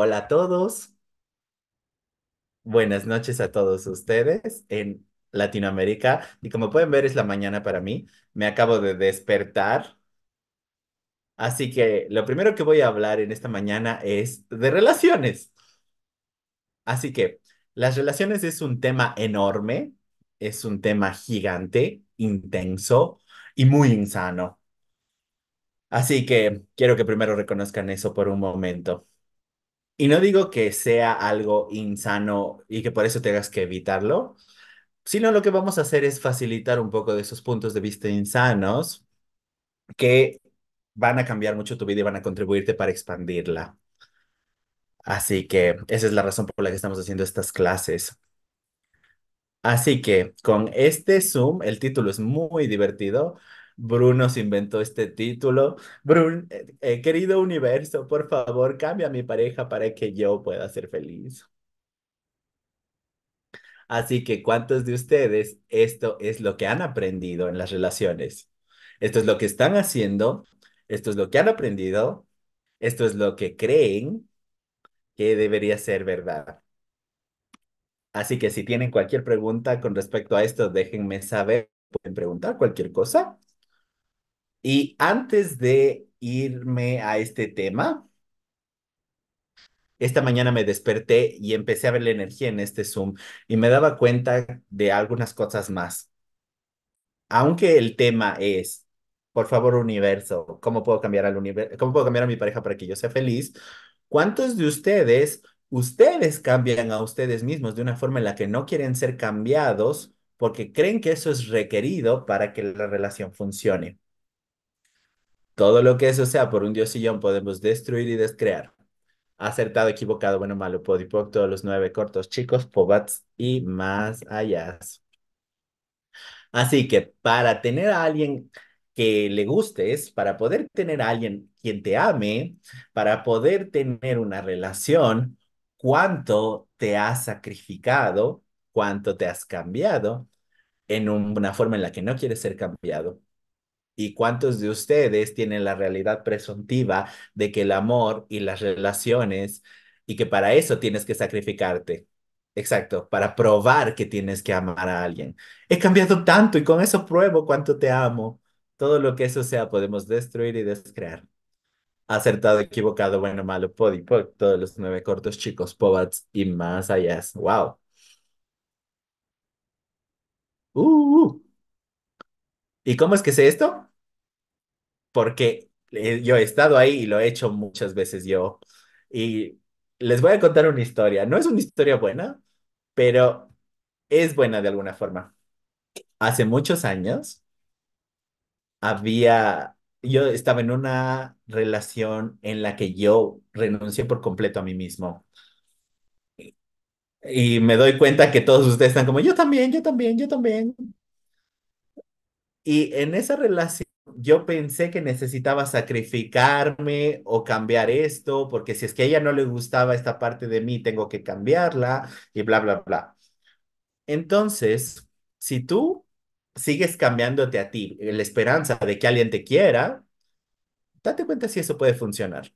Hola a todos, buenas noches a todos ustedes en Latinoamérica. Y como pueden ver, es la mañana para mí. Me acabo de despertar. Así que lo primero que voy a hablar en esta mañana es de relaciones. Así que las relaciones es un tema enorme, es un tema gigante, intenso y muy insano. Así que quiero que primero reconozcan eso por un momento. Y no digo que sea algo insano y que por eso tengas que evitarlo, sino lo que vamos a hacer es facilitar un poco de esos puntos de vista insanos que van a cambiar mucho tu vida y van a contribuirte para expandirla. Así que esa es la razón por la que estamos haciendo estas clases. Así que con este Zoom, el título es muy divertido. Bruno se inventó este título. Bruno, eh, eh, querido universo, por favor, cambia a mi pareja para que yo pueda ser feliz. Así que, ¿cuántos de ustedes esto es lo que han aprendido en las relaciones? Esto es lo que están haciendo, esto es lo que han aprendido, esto es lo que creen que debería ser verdad. Así que si tienen cualquier pregunta con respecto a esto, déjenme saber, pueden preguntar cualquier cosa. Y antes de irme a este tema, esta mañana me desperté y empecé a ver la energía en este Zoom y me daba cuenta de algunas cosas más. Aunque el tema es, por favor, universo, ¿cómo puedo cambiar al universo? ¿Cómo puedo cambiar a mi pareja para que yo sea feliz? ¿Cuántos de ustedes, ustedes cambian a ustedes mismos de una forma en la que no quieren ser cambiados porque creen que eso es requerido para que la relación funcione? Todo lo que eso sea por un diosillón podemos destruir y descrear. Acertado, equivocado, bueno, malo, podipoc, todos los nueve cortos, chicos, pobats y más allá. Así que para tener a alguien que le gustes, para poder tener a alguien quien te ame, para poder tener una relación, ¿cuánto te has sacrificado? ¿Cuánto te has cambiado en una forma en la que no quieres ser cambiado? ¿Y cuántos de ustedes tienen la realidad presuntiva de que el amor y las relaciones y que para eso tienes que sacrificarte? Exacto, para probar que tienes que amar a alguien. He cambiado tanto y con eso pruebo cuánto te amo. Todo lo que eso sea podemos destruir y descrear. Acertado, equivocado, bueno, malo, podi, pod, todos los nueve cortos chicos, pobats y más allá. Wow. Uh, uh. ¿Y cómo es que sé esto? Porque eh, yo he estado ahí y lo he hecho muchas veces yo. Y les voy a contar una historia. No es una historia buena, pero es buena de alguna forma. Hace muchos años había, yo estaba en una relación en la que yo renuncié por completo a mí mismo. Y me doy cuenta que todos ustedes están como, yo también, yo también, yo también. Y en esa relación yo pensé que necesitaba sacrificarme o cambiar esto, porque si es que a ella no le gustaba esta parte de mí, tengo que cambiarla y bla, bla, bla. Entonces, si tú sigues cambiándote a ti, en la esperanza de que alguien te quiera, date cuenta si eso puede funcionar.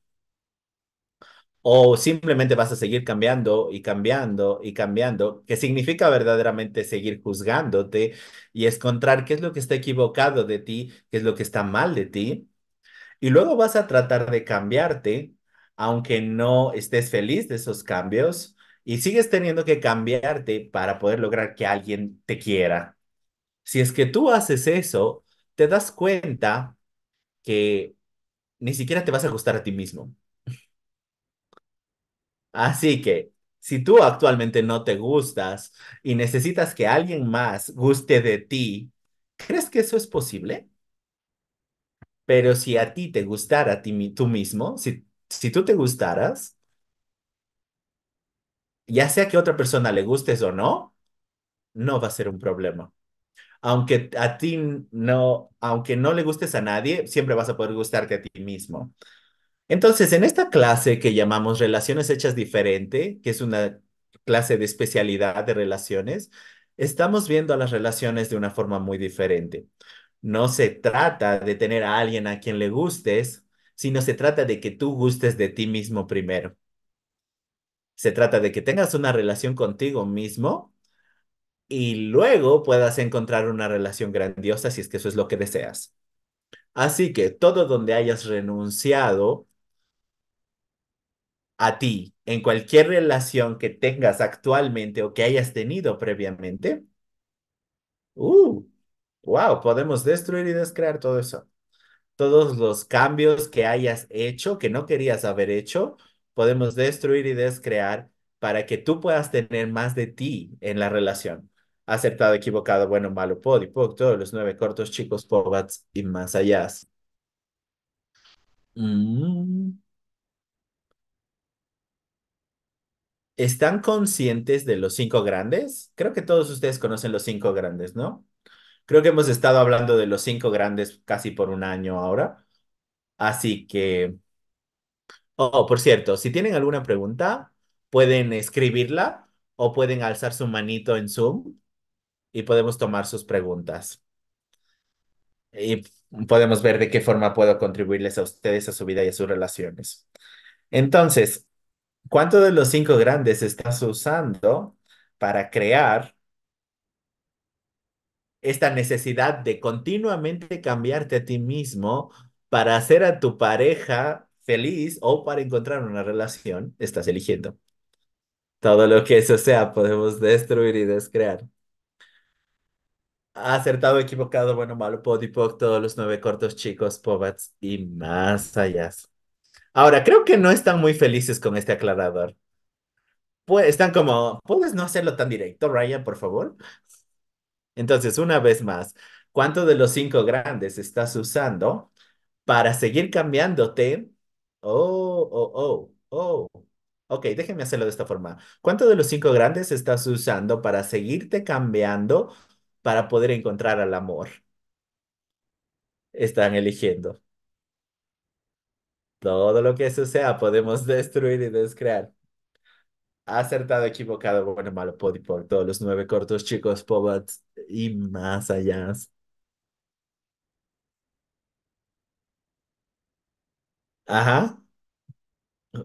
O simplemente vas a seguir cambiando y cambiando y cambiando, que significa verdaderamente seguir juzgándote y encontrar qué es lo que está equivocado de ti, qué es lo que está mal de ti. Y luego vas a tratar de cambiarte, aunque no estés feliz de esos cambios, y sigues teniendo que cambiarte para poder lograr que alguien te quiera. Si es que tú haces eso, te das cuenta que ni siquiera te vas a gustar a ti mismo. Así que, si tú actualmente no te gustas y necesitas que alguien más guste de ti, ¿crees que eso es posible? Pero si a ti te gustara tú mismo, si, si tú te gustaras, ya sea que otra persona le gustes o no, no va a ser un problema. Aunque a ti no, aunque no le gustes a nadie, siempre vas a poder gustarte a ti mismo. Entonces, en esta clase que llamamos Relaciones Hechas Diferente, que es una clase de especialidad de relaciones, estamos viendo a las relaciones de una forma muy diferente. No se trata de tener a alguien a quien le gustes, sino se trata de que tú gustes de ti mismo primero. Se trata de que tengas una relación contigo mismo y luego puedas encontrar una relación grandiosa si es que eso es lo que deseas. Así que todo donde hayas renunciado a ti en cualquier relación que tengas actualmente o que hayas tenido previamente, uh, wow, podemos destruir y descrear todo eso. Todos los cambios que hayas hecho, que no querías haber hecho, podemos destruir y descrear para que tú puedas tener más de ti en la relación. Aceptado, equivocado, bueno, malo, pod y todos los nueve cortos, chicos, pobats y más allá. Mm. ¿Están conscientes de los cinco grandes? Creo que todos ustedes conocen los cinco grandes, ¿no? Creo que hemos estado hablando de los cinco grandes casi por un año ahora. Así que, oh, por cierto, si tienen alguna pregunta, pueden escribirla o pueden alzar su manito en Zoom y podemos tomar sus preguntas. Y podemos ver de qué forma puedo contribuirles a ustedes, a su vida y a sus relaciones. Entonces, ¿cuánto de los cinco grandes estás usando para crear esta necesidad de continuamente cambiarte a ti mismo para hacer a tu pareja feliz o para encontrar una relación, estás eligiendo. Todo lo que eso sea, podemos destruir y descrear. Acertado, equivocado, bueno, malo, podipoc, todos los nueve cortos chicos, pobats y más allá. Ahora, creo que no están muy felices con este aclarador. Pues están como, ¿puedes no hacerlo tan directo, Ryan, por favor? Entonces, una vez más, ¿cuánto de los cinco grandes estás usando para seguir cambiándote? Oh, oh, oh, oh. Ok, déjenme hacerlo de esta forma. ¿Cuánto de los cinco grandes estás usando para seguirte cambiando para poder encontrar al amor? Están eligiendo. Todo lo que sea, podemos destruir y descrear. Acertado, equivocado, bueno, malo, podipoc, todos los nueve cortos, chicos, pobats y más allá. Ajá.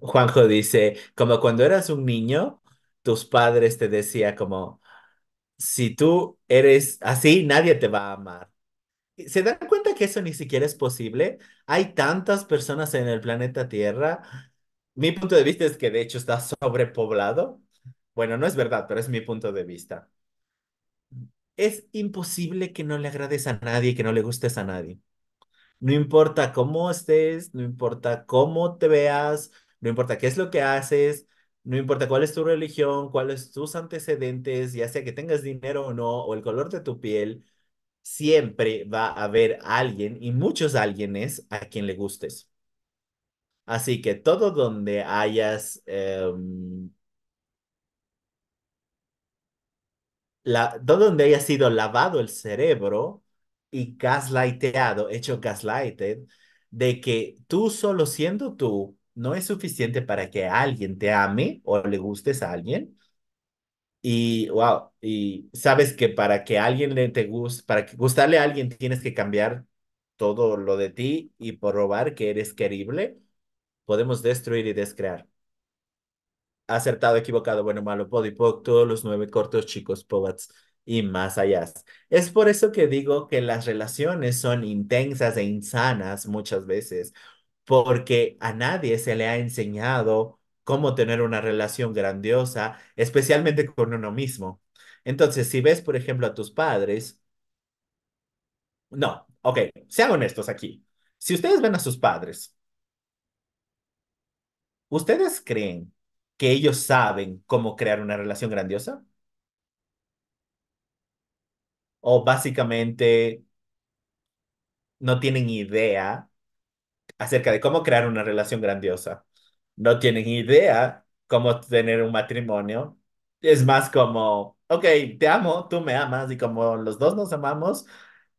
Juanjo dice, como cuando eras un niño, tus padres te decían como, si tú eres así, nadie te va a amar. ¿Se dan cuenta que eso ni siquiera es posible? Hay tantas personas en el planeta Tierra. Mi punto de vista es que de hecho está sobrepoblado. Bueno, no es verdad, pero es mi punto de vista. Es imposible que no le agrades a nadie, que no le gustes a nadie. No importa cómo estés, no importa cómo te veas, no importa qué es lo que haces, no importa cuál es tu religión, cuáles tus antecedentes, ya sea que tengas dinero o no, o el color de tu piel, siempre va a haber alguien y muchos alguienes a quien le gustes. Así que todo donde hayas em, la, todo donde haya sido lavado el cerebro y gaslighteado, hecho gaslighted, de que tú solo siendo tú no es suficiente para que alguien te ame o le gustes a alguien. Y wow, y sabes que para que alguien le te guste, para que gustarle a alguien tienes que cambiar todo lo de ti y probar que eres querible, podemos destruir y descrear acertado, equivocado, bueno, malo, podipoc, todos los nueve cortos chicos, pobats y más allá. Es por eso que digo que las relaciones son intensas e insanas muchas veces, porque a nadie se le ha enseñado cómo tener una relación grandiosa, especialmente con uno mismo. Entonces, si ves, por ejemplo, a tus padres, no, ok, sean honestos aquí. Si ustedes ven a sus padres, ¿ustedes creen que ellos saben cómo crear una relación grandiosa? ¿O básicamente no tienen idea acerca de cómo crear una relación grandiosa? No tienen idea cómo tener un matrimonio. Es más como, ok, te amo, tú me amas y como los dos nos amamos,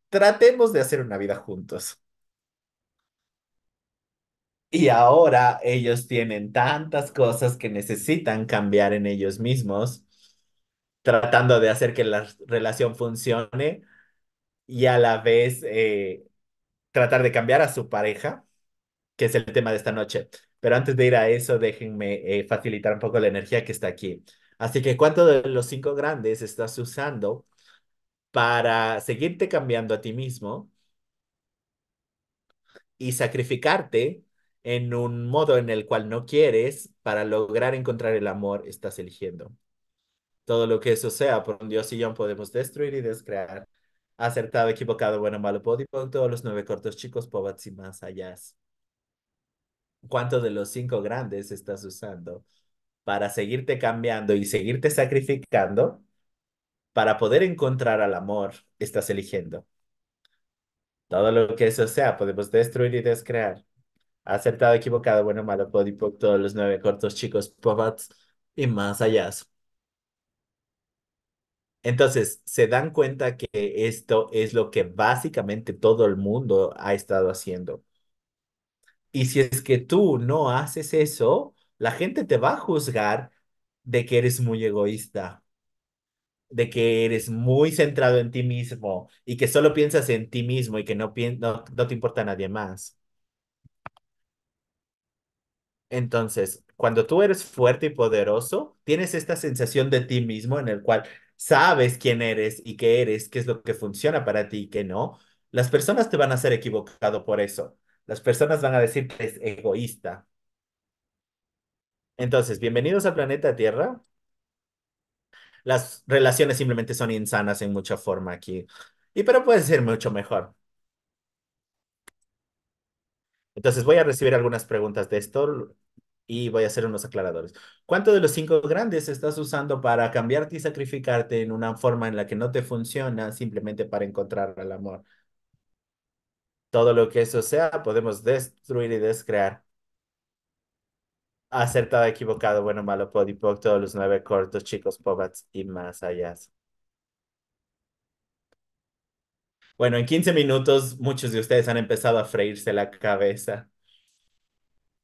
tratemos de hacer una vida juntos. Y ahora ellos tienen tantas cosas que necesitan cambiar en ellos mismos tratando de hacer que la relación funcione y a la vez eh, tratar de cambiar a su pareja, que es el tema de esta noche. Pero antes de ir a eso, déjenme eh, facilitar un poco la energía que está aquí. Así que, ¿cuánto de los cinco grandes estás usando para seguirte cambiando a ti mismo y sacrificarte en un modo en el cual no quieres para lograr encontrar el amor estás eligiendo? Todo lo que eso sea, por un Dios y yo podemos destruir y descrear. Acertado, equivocado, bueno, malo, podipo, todos los nueve cortos chicos, pobats y más allá. ¿Cuánto de los cinco grandes estás usando para seguirte cambiando y seguirte sacrificando para poder encontrar al amor estás eligiendo? Todo lo que eso sea, podemos destruir y descrear. Acertado, equivocado, bueno, malo, podipo, todos los nueve cortos chicos, pobats y más allá. Entonces, se dan cuenta que esto es lo que básicamente todo el mundo ha estado haciendo. Y si es que tú no haces eso, la gente te va a juzgar de que eres muy egoísta, de que eres muy centrado en ti mismo y que solo piensas en ti mismo y que no, no, no te importa nadie más. Entonces, cuando tú eres fuerte y poderoso, tienes esta sensación de ti mismo en el cual sabes quién eres y qué eres, qué es lo que funciona para ti y qué no. Las personas te van a ser equivocado por eso. Las personas van a decir que es egoísta. Entonces, bienvenidos al planeta Tierra. Las relaciones simplemente son insanas en mucha forma aquí. Y pero puede ser mucho mejor. Entonces voy a recibir algunas preguntas de esto y voy a hacer unos aclaradores. ¿Cuánto de los cinco grandes estás usando para cambiarte y sacrificarte en una forma en la que no te funciona simplemente para encontrar el amor? Todo lo que eso sea, podemos destruir y descrear. Acertado, equivocado, bueno, malo, podipoc, todos los nueve cortos, chicos, pobats y más allá. Bueno, en 15 minutos muchos de ustedes han empezado a freírse la cabeza.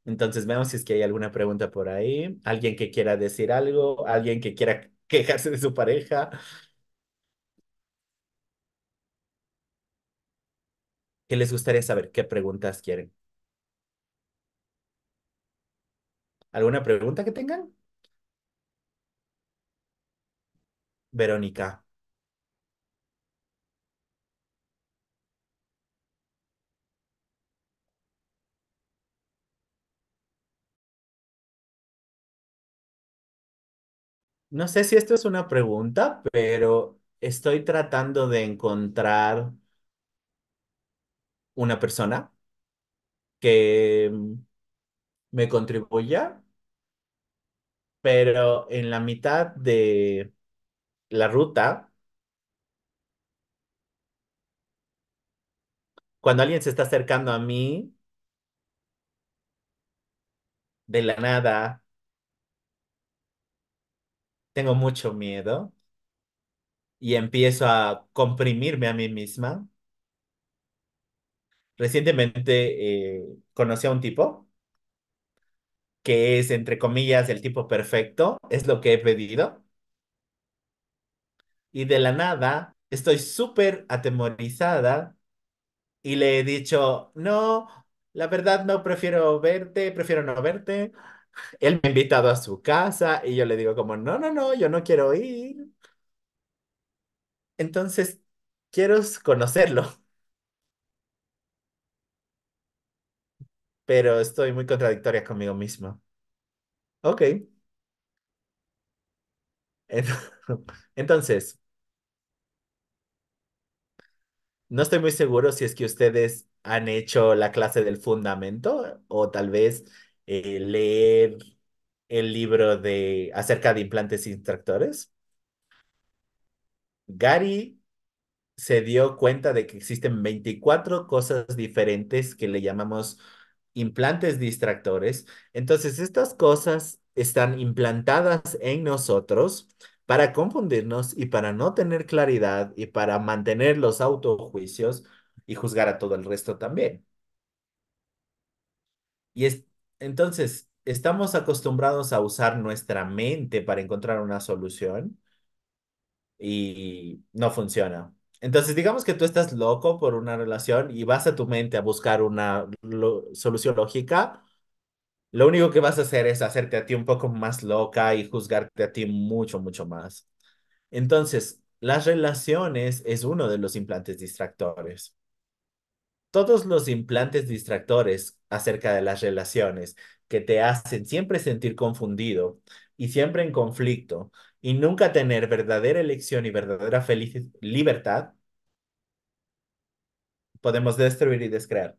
Entonces, veamos si es que hay alguna pregunta por ahí. ¿Alguien que quiera decir algo? ¿Alguien que quiera quejarse de su pareja? ¿Qué les gustaría saber? ¿Qué preguntas quieren? ¿Alguna pregunta que tengan? Verónica. No sé si esto es una pregunta, pero estoy tratando de encontrar una persona que me contribuya, pero en la mitad de la ruta, cuando alguien se está acercando a mí, de la nada, tengo mucho miedo y empiezo a comprimirme a mí misma. Recientemente eh, conocí a un tipo que es, entre comillas, el tipo perfecto, es lo que he pedido. Y de la nada estoy súper atemorizada y le he dicho, no, la verdad no prefiero verte, prefiero no verte. Él me ha invitado a su casa y yo le digo como, no, no, no, yo no quiero ir. Entonces, quiero conocerlo, pero estoy muy contradictoria conmigo misma. Ok. Entonces, no estoy muy seguro si es que ustedes han hecho la clase del fundamento o tal vez eh, leer el libro de acerca de implantes instructores. Gary se dio cuenta de que existen 24 cosas diferentes que le llamamos implantes distractores. Entonces, estas cosas están implantadas en nosotros para confundirnos y para no tener claridad y para mantener los autojuicios y juzgar a todo el resto también. Y es, entonces, estamos acostumbrados a usar nuestra mente para encontrar una solución y no funciona. Entonces, digamos que tú estás loco por una relación y vas a tu mente a buscar una solución lógica. lo único que vas a hacer es hacerte a ti un poco más loca y juzgarte a ti mucho, mucho más. Entonces, las relaciones es uno de los implantes distractores. Todos los implantes distractores acerca de las relaciones que te hacen siempre sentir confundido y siempre en conflicto y nunca tener verdadera elección y verdadera feliz libertad, podemos destruir y descrear.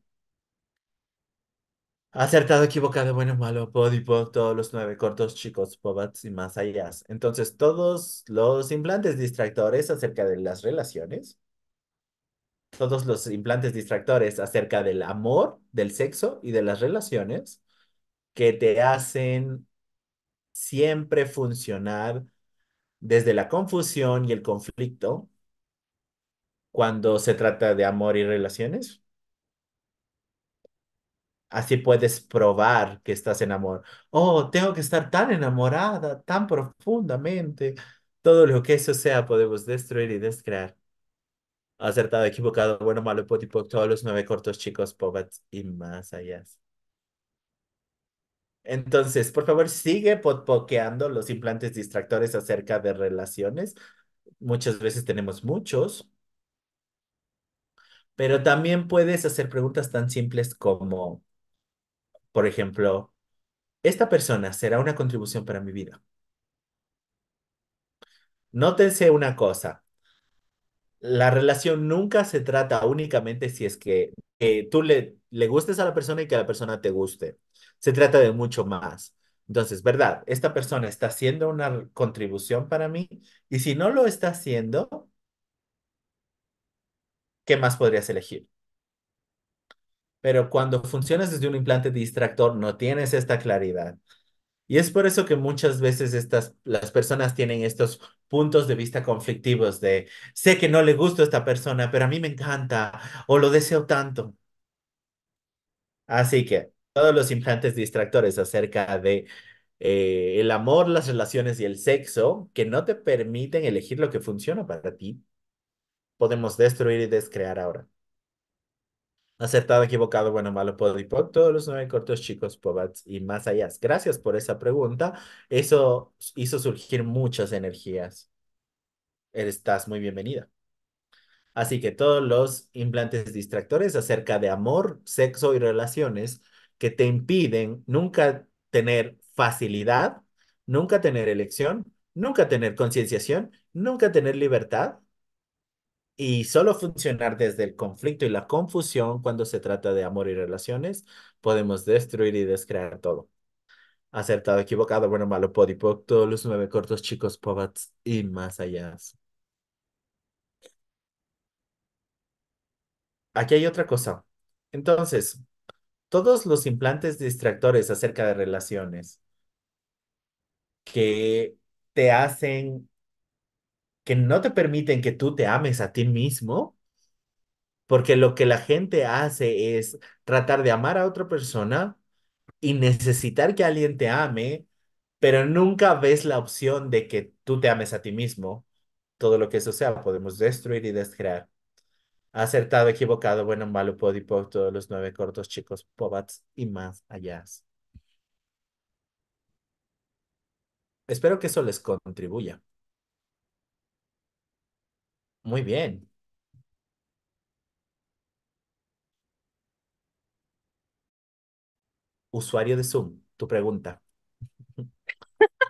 Acertado, equivocado, bueno, malo, podipo, todos los nueve cortos, chicos, pobats y más allá. Entonces, todos los implantes distractores acerca de las relaciones, todos los implantes distractores acerca del amor, del sexo y de las relaciones que te hacen siempre funcionar desde la confusión y el conflicto cuando se trata de amor y relaciones. Así puedes probar que estás enamorado. Oh, tengo que estar tan enamorada, tan profundamente. Todo lo que eso sea podemos destruir y descrear. Acertado, equivocado, bueno, malo, potipo, todos los nueve cortos chicos, pobats y más allá. Entonces, por favor, sigue podpokeando los implantes distractores acerca de relaciones. Muchas veces tenemos muchos, pero también puedes hacer preguntas tan simples como, por ejemplo, ¿esta persona será una contribución para mi vida? Nótense una cosa, la relación nunca se trata únicamente si es que eh, tú le, le gustes a la persona y que la persona te guste. Se trata de mucho más. Entonces, ¿verdad? Esta persona está haciendo una contribución para mí y si no lo está haciendo, ¿qué más podrías elegir? Pero cuando funcionas desde un implante distractor, no tienes esta claridad. Y es por eso que muchas veces estas, las personas tienen estos puntos de vista conflictivos de, sé que no le gusta a esta persona, pero a mí me encanta o lo deseo tanto. Así que todos los implantes distractores acerca de eh, el amor, las relaciones y el sexo que no te permiten elegir lo que funciona para ti, podemos destruir y descrear ahora. Acertado, equivocado, bueno, malo, podipoc, todos los nueve cortos chicos, pobats y más allá. Gracias por esa pregunta. Eso hizo surgir muchas energías. Estás muy bienvenida. Así que todos los implantes distractores acerca de amor, sexo y relaciones que te impiden nunca tener facilidad, nunca tener elección, nunca tener concienciación, nunca tener libertad y solo funcionar desde el conflicto y la confusión cuando se trata de amor y relaciones, podemos destruir y descrear todo. Acertado, equivocado, bueno, malo, podipoc, todos los nueve cortos chicos, pobats y más allá. Aquí hay otra cosa. Entonces, todos los implantes distractores acerca de relaciones que te hacen, que no te permiten que tú te ames a ti mismo, porque lo que la gente hace es tratar de amar a otra persona y necesitar que alguien te ame, pero nunca ves la opción de que tú te ames a ti mismo. Todo lo que eso sea, podemos destruir y descrear. Acertado, equivocado, bueno, malo, podipo, todos los nueve cortos chicos, pobats y más allá. Espero que eso les contribuya. Muy bien. Usuario de Zoom, tu pregunta.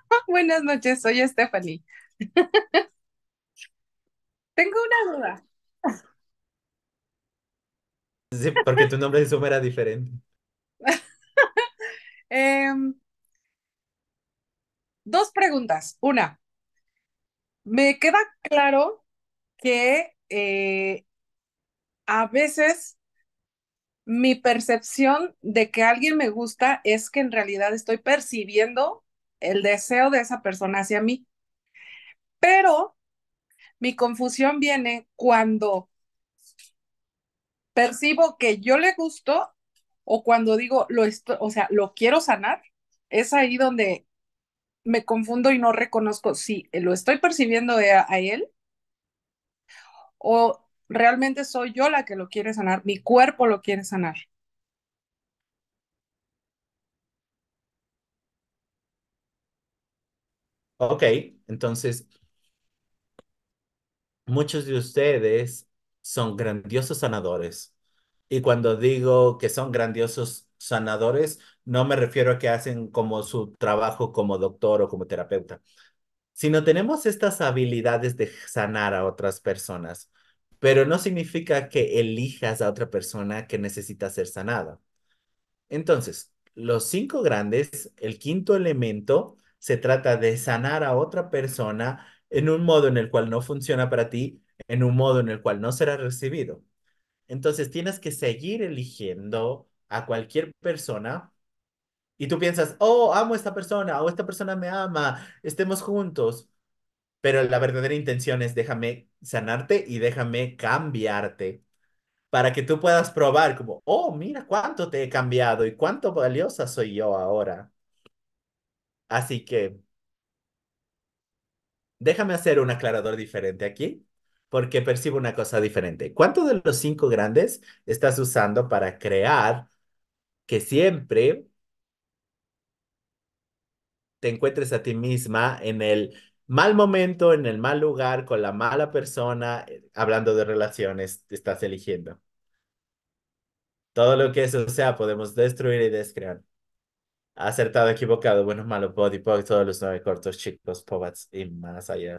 Buenas noches, soy Stephanie. Tengo una duda. Sí, porque tu nombre de Zoom era diferente. Em, dos preguntas. Una, me queda claro que eh, a veces mi percepción de que alguien me gusta es que en realidad estoy percibiendo el deseo de esa persona hacia mí. Pero mi confusión viene cuando percibo que yo le gusto o cuando digo lo estoy, o sea, lo quiero sanar, es ahí donde me confundo y no reconozco si lo estoy percibiendo a, a él o realmente soy yo la que lo quiere sanar, mi cuerpo lo quiere sanar. Ok, entonces, muchos de ustedes son grandiosos sanadores. Y cuando digo que son grandiosos sanadores, no me refiero a que hacen como su trabajo como doctor o como terapeuta, sino tenemos estas habilidades de sanar a otras personas pero no significa que elijas a otra persona que necesita ser sanada. Entonces, los cinco grandes, el quinto elemento, se trata de sanar a otra persona en un modo en el cual no funciona para ti, en un modo en el cual no será recibido. Entonces, tienes que seguir eligiendo a cualquier persona y tú piensas, oh, amo a esta persona o esta persona me ama, estemos juntos. Pero la verdadera intención es déjame sanarte y déjame cambiarte para que tú puedas probar como, oh, mira cuánto te he cambiado y cuánto valiosa soy yo ahora. Así que déjame hacer un aclarador diferente aquí, porque percibo una cosa diferente. ¿Cuánto de los cinco grandes estás usando para crear que siempre te encuentres a ti misma en el mal momento, en el mal lugar, con la mala persona, eh, hablando de relaciones, estás eligiendo? Todo lo que eso sea, podemos destruir y descrear. Acertado, equivocado, bueno, malo, body, pop, todos los nueve cortos, chicos, pobats y más allá.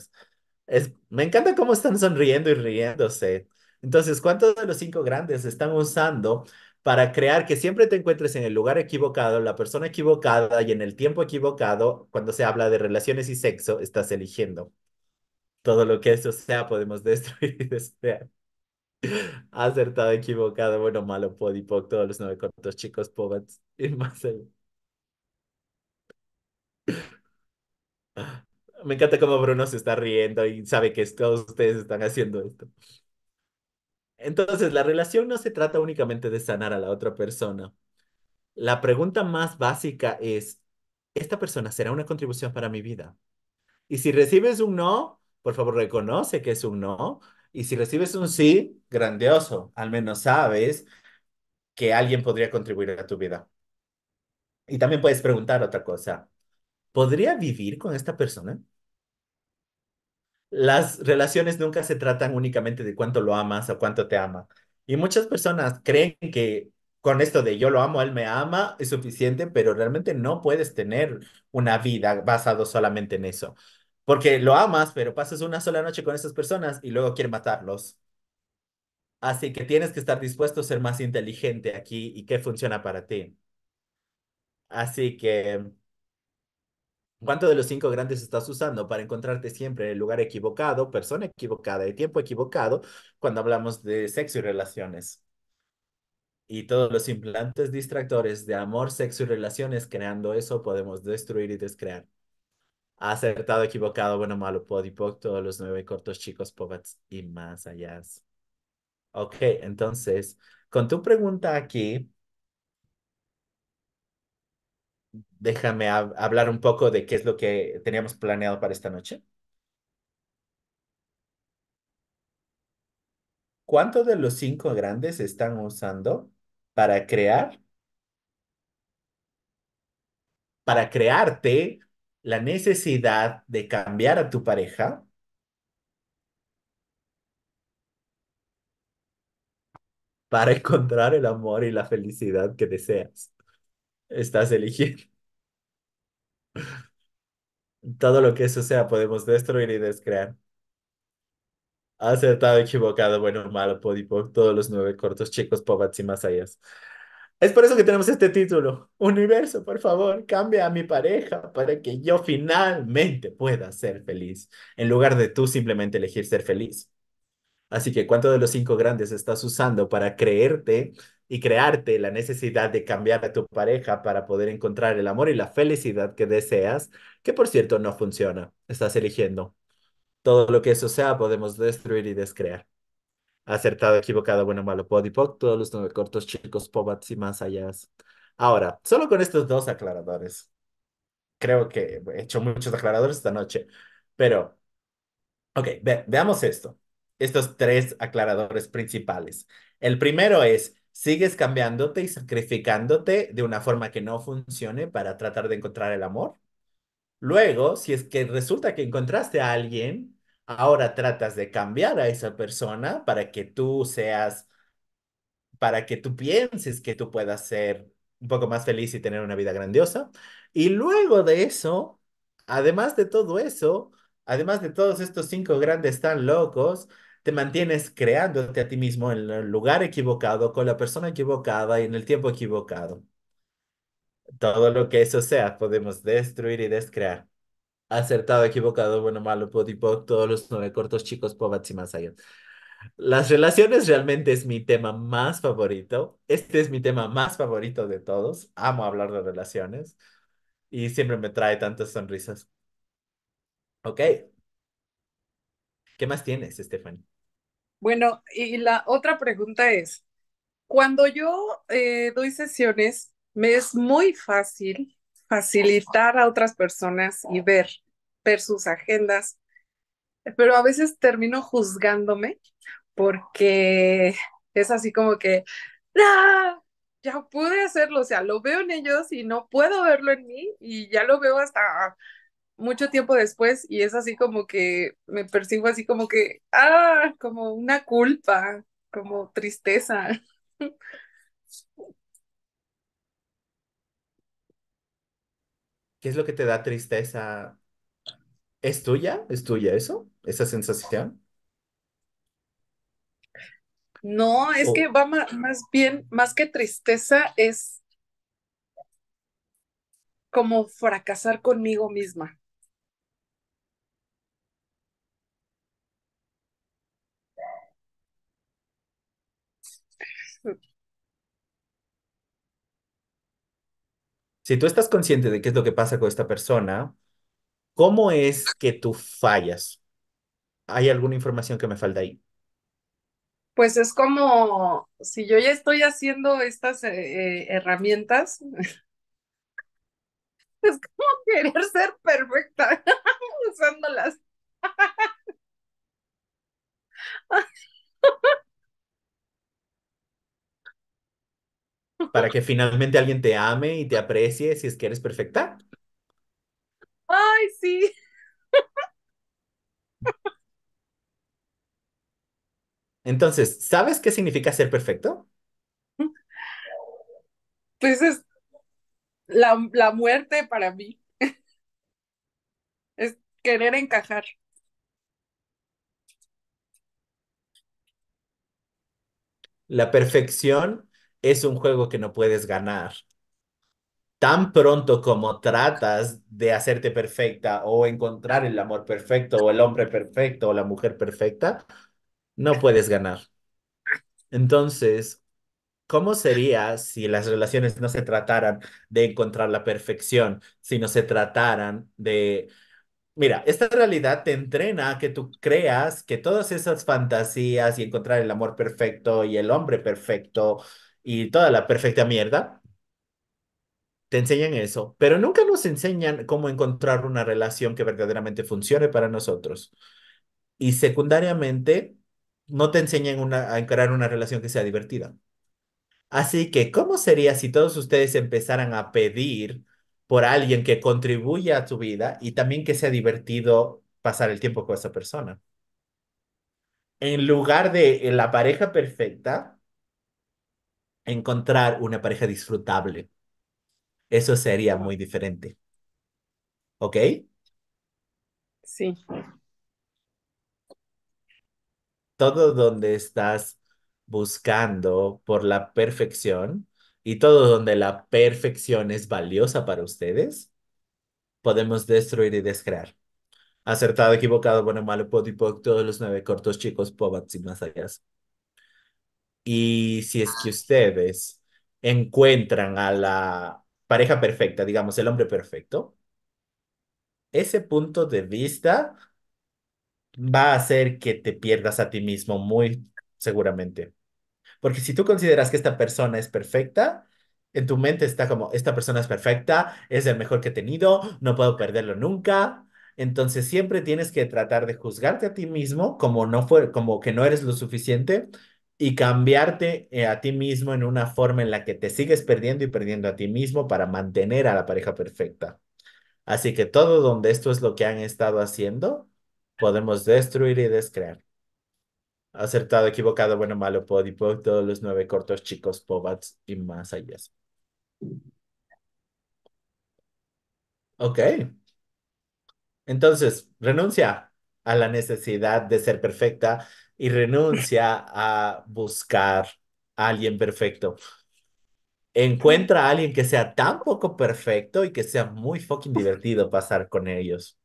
Es, me encanta cómo están sonriendo y riéndose. Entonces, ¿cuántos de los cinco grandes están usando para crear que siempre te encuentres en el lugar equivocado, la persona equivocada y en el tiempo equivocado? Cuando se habla de relaciones y sexo, estás eligiendo. Todo lo que eso sea, podemos destruir y despegar. Acertado, equivocado, bueno, malo, body, pop, todos los nueve cortos, chicos, pobats y más. Me encanta cómo Bruno se está riendo y sabe que todos ustedes están haciendo esto. Entonces, la relación no se trata únicamente de sanar a la otra persona. La pregunta más básica es, ¿esta persona será una contribución para mi vida? Y si recibes un no, por favor reconoce que es un no. Y si recibes un sí, grandioso. Al menos sabes que alguien podría contribuir a tu vida. Y también puedes preguntar otra cosa. ¿Podría vivir con esta persona? Las relaciones nunca se tratan únicamente de cuánto lo amas o cuánto te ama. Y muchas personas creen que con esto de yo lo amo, él me ama, es suficiente, pero realmente no puedes tener una vida basado solamente en eso. Porque lo amas, pero pasas una sola noche con esas personas y luego quieres matarlos. Así que tienes que estar dispuesto a ser más inteligente aquí y qué funciona para ti. Así que ¿Cuánto de los cinco grandes estás usando para encontrarte siempre en el lugar equivocado, persona equivocada y tiempo equivocado cuando hablamos de sexo y relaciones? Y todos los implantes distractores de amor, sexo y relaciones, creando eso, podemos destruir y descrear. Acertado, equivocado, bueno, malo, podipoc, todos los nueve cortos chicos, pobats y más allá. Ok, entonces, con tu pregunta aquí, déjame hablar un poco de qué es lo que teníamos planeado para esta noche. ¿Cuántos de los cinco grandes están usando para crear, para crearte la necesidad de cambiar a tu pareja para encontrar el amor y la felicidad que deseas? Estás eligiendo. Todo lo que eso sea, podemos destruir y descrear. Acertado, equivocado, bueno, malo, podipo, todos los nueve cortos, chicos, pobats y más allá. Es por eso que tenemos este título. Universo, por favor, cambia a mi pareja para que yo finalmente pueda ser feliz, en lugar de tú simplemente elegir ser feliz. Así que, ¿cuánto de los cinco grandes estás usando para creerte y crearte la necesidad de cambiar a tu pareja para poder encontrar el amor y la felicidad que deseas? Que por cierto no funciona. Estás eligiendo. Todo lo que eso sea, podemos destruir y descrear. Acertado, equivocado, bueno, malo, podipoc, todos los nueve cortos, chicos, pobats y más allá. Ahora, solo con estos dos aclaradores. Creo que he hecho muchos aclaradores esta noche, pero, ok, veamos esto. Estos tres aclaradores principales. El primero es, ¿sigues cambiándote y sacrificándote de una forma que no funcione para tratar de encontrar el amor? Luego, si es que resulta que encontraste a alguien, ahora tratas de cambiar a esa persona para que tú seas para que tú pienses que tú puedas ser un poco más feliz y tener una vida grandiosa. Y luego de eso, además de todo eso, además de todos estos cinco grandes tan locos, te mantienes creándote a ti mismo en el lugar equivocado, con la persona equivocada y en el tiempo equivocado. Todo lo que eso sea, podemos destruir y descrear. Acertado, equivocado, bueno, malo, podipoc, todos los nueve cortos, chicos, pobats y más allá. Las relaciones realmente es mi tema más favorito. Este es mi tema más favorito de todos. Amo hablar de relaciones y siempre me trae tantas sonrisas. Ok, ¿qué más tienes, Stephanie? Bueno, y la otra pregunta es, cuando yo eh, doy sesiones, me es muy fácil facilitar a otras personas y ver, ver sus agendas, pero a veces termino juzgándome porque es así como que, ¡ah! ya pude hacerlo, o sea, lo veo en ellos y no puedo verlo en mí y ya lo veo hasta mucho tiempo después y es así como que me percibo así como que, ah, como una culpa, como tristeza. ¿Qué es lo que te da tristeza? ¿Es tuya? ¿Es tuya eso? ¿Esa sensación? No, es que va ma- más bien, más que tristeza, es como fracasar conmigo misma. Si tú estás consciente de qué es lo que pasa con esta persona, ¿cómo es que tú fallas? ¿Hay alguna información que me falta ahí? Pues es como si yo ya estoy haciendo estas eh, eh, herramientas, es como querer ser perfecta usándolas. Para que finalmente alguien te ame y te aprecie si es que eres perfecta. Ay, sí. Entonces, ¿sabes qué significa ser perfecto? Pues es la, la muerte para mí, es querer encajar. La perfección es un juego que no puedes ganar. Tan pronto como tratas de hacerte perfecta o encontrar el amor perfecto o el hombre perfecto o la mujer perfecta, no puedes ganar. Entonces, ¿cómo sería si las relaciones no se trataran de encontrar la perfección, sino se trataran de Mira, esta realidad te entrena a que tú creas que todas esas fantasías y encontrar el amor perfecto y el hombre perfecto y toda la perfecta mierda, te enseñan eso, pero nunca nos enseñan cómo encontrar una relación que verdaderamente funcione para nosotros. Y secundariamente, no te enseñan una- a encarar una relación que sea divertida. Así que, ¿cómo sería si todos ustedes empezaran a pedir por alguien que contribuya a tu vida y también que sea divertido pasar el tiempo con esa persona? En lugar de la pareja perfecta, encontrar una pareja disfrutable. Eso sería muy diferente. ¿Ok? Sí, Todo donde estás buscando por la perfección y todo donde la perfección es valiosa para ustedes, podemos destruir y descrear. Acertado, equivocado, bueno, malo, podipoc, todos los nueve cortos, chicos, pobats y más allá. Y si es que ustedes encuentran a la pareja perfecta, digamos, el hombre perfecto, ese punto de vista va a hacer que te pierdas a ti mismo muy seguramente. Porque si tú consideras que esta persona es perfecta, en tu mente está como, esta persona es perfecta, es el mejor que he tenido, no puedo perderlo nunca. Entonces siempre tienes que tratar de juzgarte a ti mismo como no fue, como que no eres lo suficiente y cambiarte eh, a ti mismo en una forma en la que te sigues perdiendo y perdiendo a ti mismo para mantener a la pareja perfecta. Así que todo donde esto es lo que han estado haciendo, podemos destruir y descrear. Acertado, equivocado, bueno, malo, podipo, todos los nueve cortos, chicos, pobats y más allá. Ok. Entonces, renuncia a la necesidad de ser perfecta y renuncia a buscar a alguien perfecto. Encuentra a alguien que sea tan poco perfecto y que sea muy fucking divertido pasar con ellos.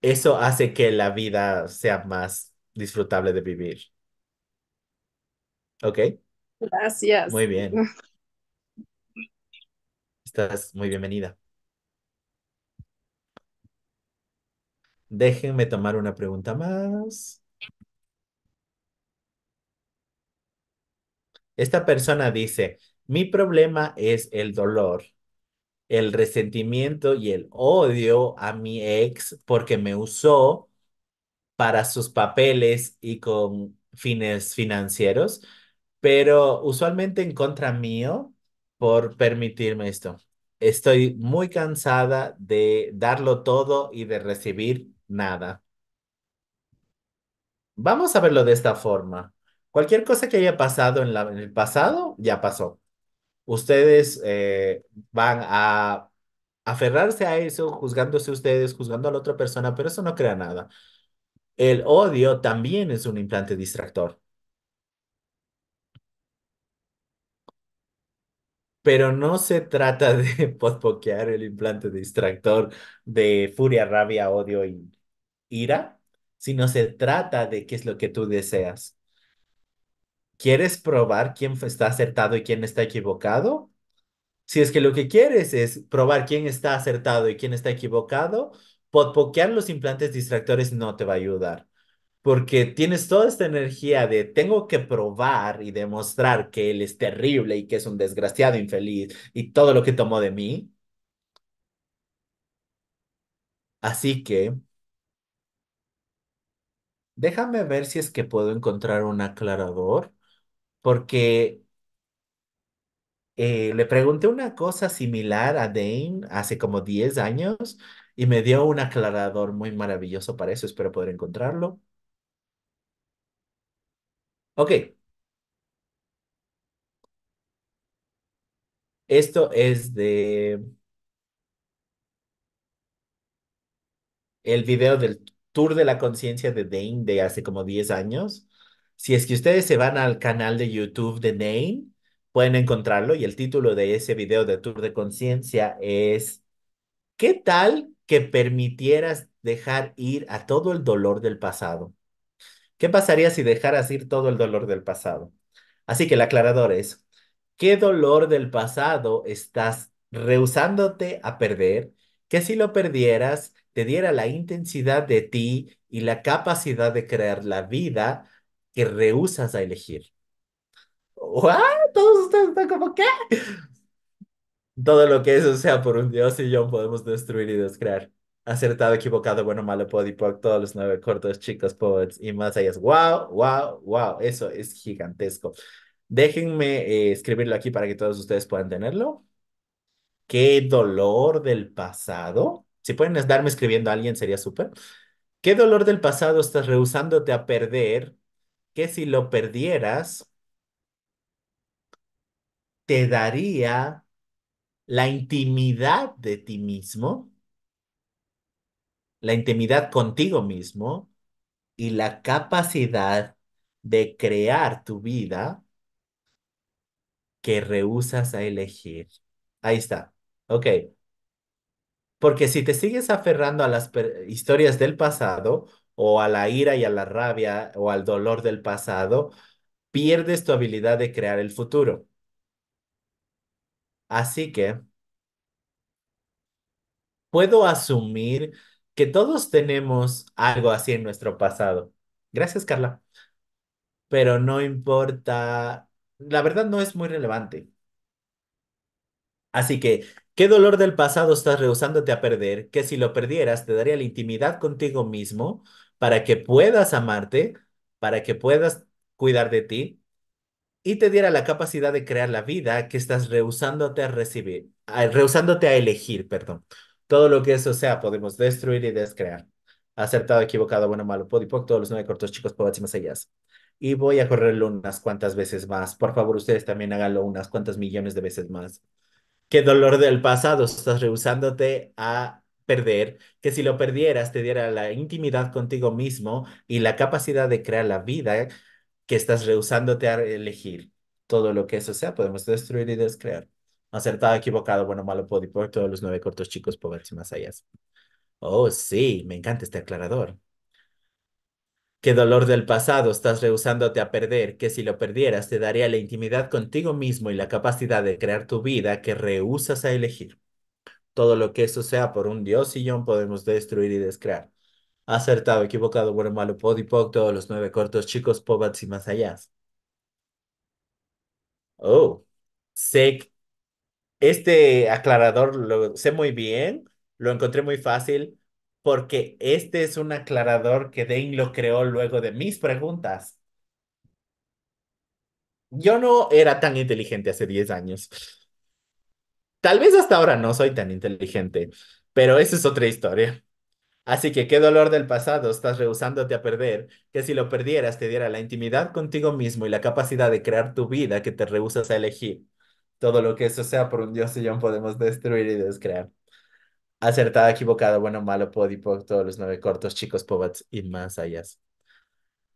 Eso hace que la vida sea más disfrutable de vivir. ¿Ok? Gracias. Muy bien. Estás muy bienvenida. Déjenme tomar una pregunta más. Esta persona dice, mi problema es el dolor, el resentimiento y el odio a mi ex porque me usó para sus papeles y con fines financieros, pero usualmente en contra mío por permitirme esto. Estoy muy cansada de darlo todo y de recibir nada. Vamos a verlo de esta forma. Cualquier cosa que haya pasado en, la- en el pasado, ya pasó. Ustedes eh, van a aferrarse a eso, juzgándose ustedes, juzgando a la otra persona, pero eso no crea nada. El odio también es un implante distractor, pero no se trata de pospokear el implante distractor de furia, rabia, odio y ira, sino se trata de qué es lo que tú deseas. ¿Quieres probar quién está acertado y quién está equivocado? Si es que lo que quieres es probar quién está acertado y quién está equivocado, podpokear los implantes distractores no te va a ayudar. Porque tienes toda esta energía de tengo que probar y demostrar que él es terrible y que es un desgraciado infeliz y todo lo que tomó de mí. Así que déjame ver si es que puedo encontrar un aclarador, porque eh, le pregunté una cosa similar a Dane hace como 10 años y me dio un aclarador muy maravilloso para eso. Espero poder encontrarlo. Ok, esto es de el video del Tour de la Conciencia de Dane de hace como 10 años. Si es que ustedes se van al canal de YouTube de Dane, pueden encontrarlo y el título de ese video de Tour de Conciencia es ¿Qué tal que permitieras dejar ir a todo el dolor del pasado? ¿Qué pasaría si dejaras ir todo el dolor del pasado? Así que el aclarador es, ¿qué dolor del pasado estás rehusándote a perder? Que si lo perdieras, te diera la intensidad de ti y la capacidad de crear la vida que rehusas a elegir. ¿What? Todos ustedes están como, ¿qué? Todo lo que eso sea por un dios y yo podemos destruir y descrear. Acertado, equivocado, bueno, malo, podipoc, todos los nueve cortos, chicos, poets y más allá. Wow, wow, wow, eso es gigantesco. Déjenme eh, escribirlo aquí para que todos ustedes puedan tenerlo. Qué dolor del pasado. Si pueden darme escribiendo a alguien, sería súper. ¿Qué dolor del pasado estás rehusándote a perder? Que si lo perdieras, te daría la intimidad de ti mismo la intimidad contigo mismo y la capacidad de crear tu vida que rehusas a elegir. Ahí está. Ok. Porque si te sigues aferrando a las historias del pasado o a la ira y a la rabia o al dolor del pasado, pierdes tu habilidad de crear el futuro. Así que puedo asumir que todos tenemos algo así en nuestro pasado. Gracias, Carla. pero no importa, la verdad no es muy relevante. Así que, ¿qué dolor del pasado estás rehusándote a perder? Que si lo perdieras, te daría la intimidad contigo mismo para que puedas amarte, para que puedas cuidar de ti y te diera la capacidad de crear la vida que estás rehusándote a recibir, rehusándote a elegir, perdón. Todo lo que eso sea, podemos destruir y descrear. Acertado, equivocado, bueno, malo, podipoc, todos los nueve cortos chicos, pobres y más allá. Y voy a correrlo unas cuantas veces más. Por favor, ustedes también háganlo unas cuantas millones de veces más. Qué dolor del pasado, estás rehusándote a perder, que si lo perdieras te diera la intimidad contigo mismo y la capacidad de crear la vida que estás rehusándote a elegir. Todo lo que eso sea, podemos destruir y descrear. Acertado, equivocado, bueno, malo, todos los nueve cortos chicos, pobres y más allá. Oh, sí, me encanta este aclarador. Qué dolor del pasado estás rehusándote a perder, que si lo perdieras te daría la intimidad contigo mismo y la capacidad de crear tu vida que rehusas a elegir. Todo lo que eso sea por un dios sillón podemos destruir y descrear. Acertado, equivocado, bueno, malo, podipoc, todos los nueve cortos chicos, pobats y más allá. Oh, sé, este aclarador lo sé muy bien, lo encontré muy fácil, porque este es un aclarador que Dane lo creó luego de mis preguntas. Yo no era tan inteligente hace 10 años. Tal vez hasta ahora no soy tan inteligente, pero esa es otra historia. Así que qué dolor del pasado estás rehusándote a perder, que si lo perdieras te diera la intimidad contigo mismo y la capacidad de crear tu vida que te rehusas a elegir. Todo lo que eso sea por un dios y yo podemos destruir y descrear. Acertada, equivocada, bueno, malo, podipo, todos los nueve cortos, chicos, pobats y más allá.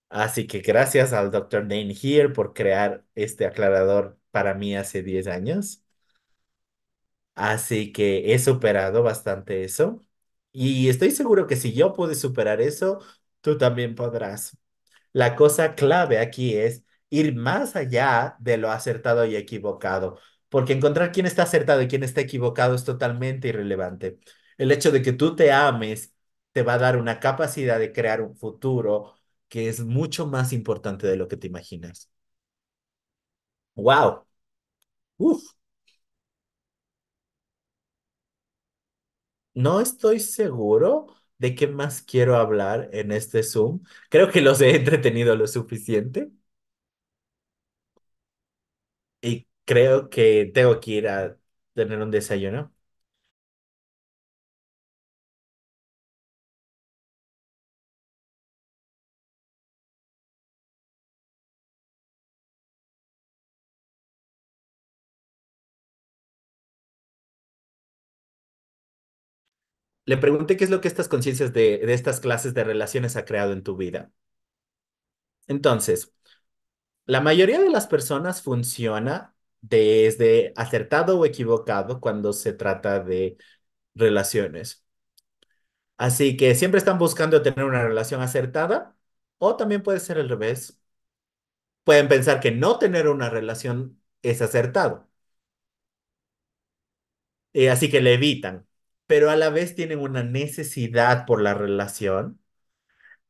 Así que gracias al Dr. Dane Here por crear este aclarador para mí hace 10 años. Así que he superado bastante eso. Y estoy seguro que si yo pude superar eso, tú también podrás. La cosa clave aquí es ir más allá de lo acertado y equivocado, porque encontrar quién está acertado y quién está equivocado es totalmente irrelevante. El hecho de que tú te ames te va a dar una capacidad de crear un futuro que es mucho más importante de lo que te imaginas. ¡Wow! Uf, no estoy seguro de qué más quiero hablar en este Zoom. Creo que los he entretenido lo suficiente. Y creo que tengo que ir a tener un desayuno. Le pregunté qué es lo que estas conciencias de, de estas clases de relaciones ha creado en tu vida. Entonces, la mayoría de las personas funciona desde acertado o equivocado cuando se trata de relaciones. Así que siempre están buscando tener una relación acertada o también puede ser al revés. Pueden pensar que no tener una relación es acertado. eh, así que le evitan, pero a la vez tienen una necesidad por la relación,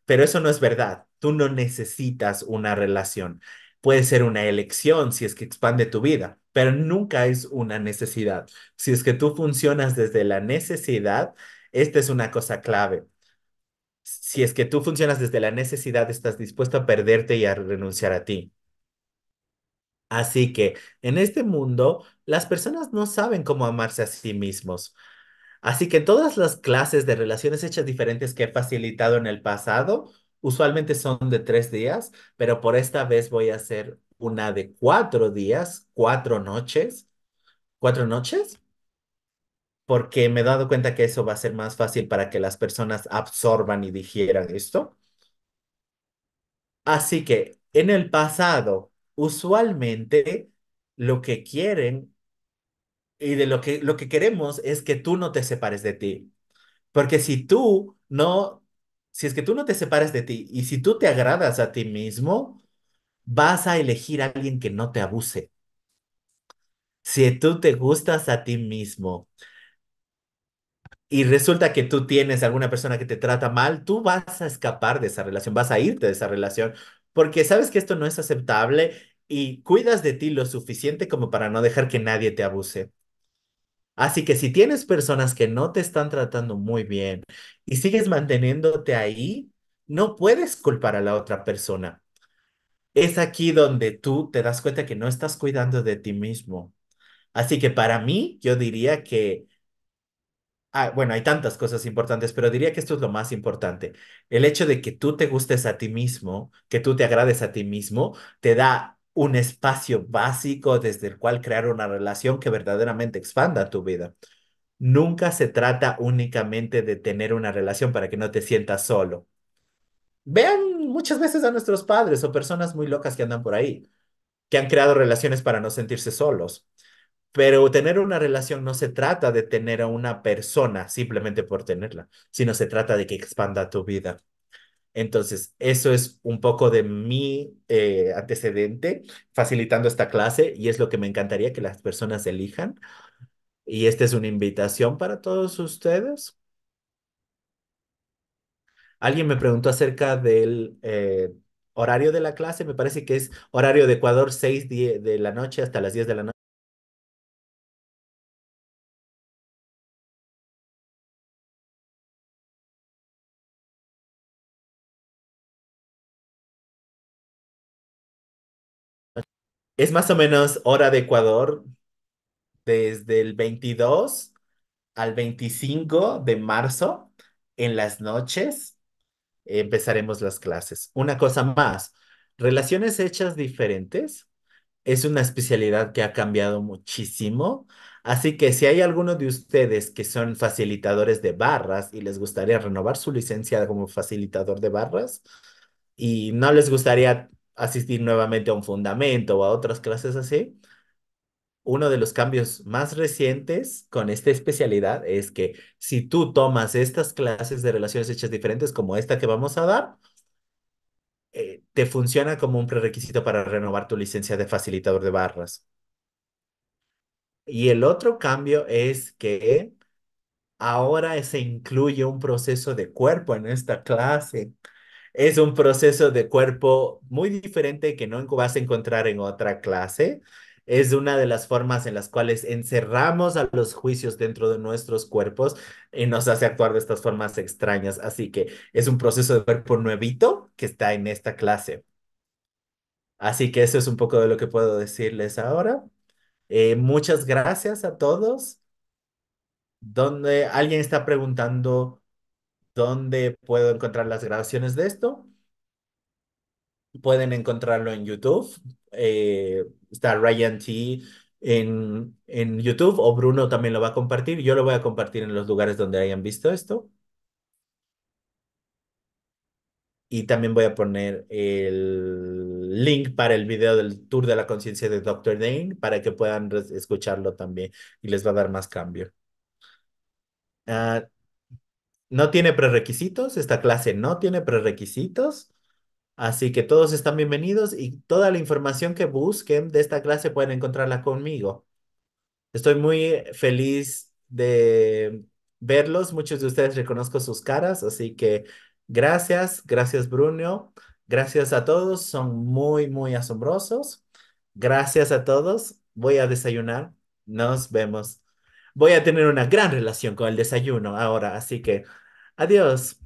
pero eso no es verdad. Tú no necesitas una relación. Puede ser una elección si es que expande tu vida, pero nunca es una necesidad. Si es que tú funcionas desde la necesidad, esta es una cosa clave. Si es que tú funcionas desde la necesidad, estás dispuesto a perderte y a renunciar a ti. Así que en este mundo, las personas no saben cómo amarse a sí mismos. Así que todas las clases de relaciones hechas diferentes que he facilitado en el pasado, usualmente son de tres días, pero por esta vez voy a hacer una de cuatro días, cuatro noches, cuatro noches, porque me he dado cuenta que eso va a ser más fácil para que las personas absorban y digieran esto. Así que en el pasado, usualmente lo que quieren y de lo que, lo que queremos es que tú no te separes de ti. Porque si tú no, si es que tú no te separas de ti y si tú te agradas a ti mismo, vas a elegir a alguien que no te abuse. Si tú te gustas a ti mismo y resulta que tú tienes alguna persona que te trata mal, tú vas a escapar de esa relación, vas a irte de esa relación, porque sabes que esto no es aceptable y cuidas de ti lo suficiente como para no dejar que nadie te abuse. Así que si tienes personas que no te están tratando muy bien y sigues manteniéndote ahí, no puedes culpar a la otra persona. es aquí donde tú te das cuenta que no estás cuidando de ti mismo. Así que para mí, yo diría que Ah, bueno, hay tantas cosas importantes, pero diría que esto es lo más importante. El hecho de que tú te gustes a ti mismo, que tú te agrades a ti mismo, te da un espacio básico desde el cual crear una relación que verdaderamente expanda tu vida. Nunca se trata únicamente de tener una relación para que no te sientas solo. Vean muchas veces a nuestros padres o personas muy locas que andan por ahí, que han creado relaciones para no sentirse solos. Pero tener una relación no se trata de tener a una persona simplemente por tenerla, sino se trata de que expanda tu vida. Entonces, eso es un poco de mi eh, antecedente facilitando esta clase y es lo que me encantaría que las personas elijan. Y esta es una invitación para todos ustedes. Alguien me preguntó acerca del eh, horario de la clase. Me parece que es horario de Ecuador, 6 de la noche hasta las 10 de la noche. Es más o menos hora de Ecuador desde el 22 al 25 de marzo en las noches empezaremos las clases. Una cosa más, relaciones hechas diferentes es una especialidad que ha cambiado muchísimo. Así que si hay alguno de ustedes que son facilitadores de barras y les gustaría renovar su licencia como facilitador de barras y no les gustaría asistir nuevamente a un fundamento o a otras clases así, uno de los cambios más recientes con esta especialidad es que si tú tomas estas clases de relaciones hechas diferentes como esta que vamos a dar, eh, te funciona como un prerequisito para renovar tu licencia de facilitador de barras. Y el otro cambio es que ahora se incluye un proceso de cuerpo en esta clase. Es un proceso de cuerpo muy diferente que no vas a encontrar en otra clase. Es una de las formas en las cuales encerramos a los juicios dentro de nuestros cuerpos y nos hace actuar de estas formas extrañas. Así que es un proceso de cuerpo nuevito que está en esta clase. Así que eso es un poco de lo que puedo decirles ahora. Eh, muchas gracias a todos. Donde alguien está preguntando dónde puedo encontrar las grabaciones de esto. Pueden encontrarlo en YouTube. Eh, está Ryan T en, en YouTube o Bruno también lo va a compartir. Yo lo voy a compartir en los lugares donde hayan visto esto. Y también voy a poner el link para el video del Tour de la Conciencia de Dr. Dane para que puedan escucharlo también y les va a dar más cambio. Uh, no tiene prerequisitos, esta clase no tiene prerequisitos, así que todos están bienvenidos y toda la información que busquen de esta clase pueden encontrarla conmigo. Estoy muy feliz de verlos, muchos de ustedes reconozco sus caras, así que gracias, gracias Bruno, gracias a todos, son muy, muy asombrosos. Gracias a todos, voy a desayunar, nos vemos voy a tener una gran relación con el desayuno ahora, así que adiós.